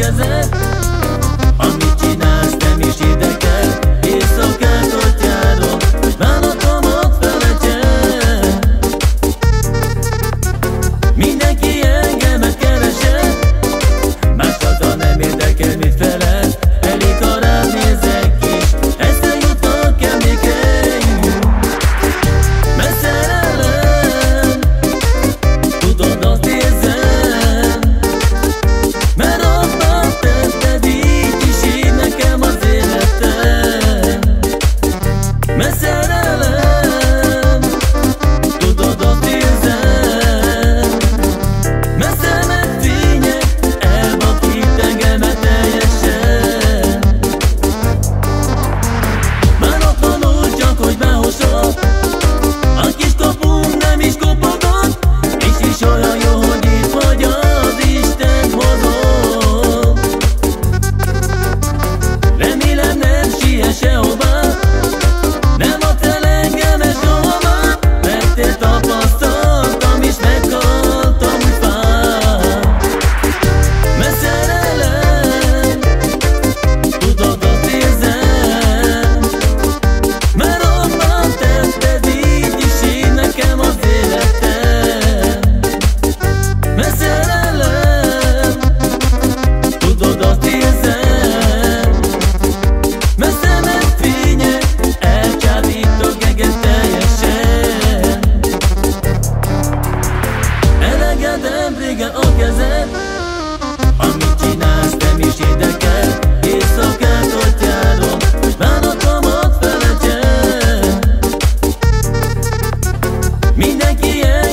kezed Amit csinálsz nem is érdekel. Éjszakától járok Hogy bánatomat felejtsen Mindenki engemet keresett Más nem érdekel mit felejtsen Engedem régen a kezed. Amit csinálsz nem is érdekel Éjszakát ott járom Most bánatomat felejtjed Mindenki el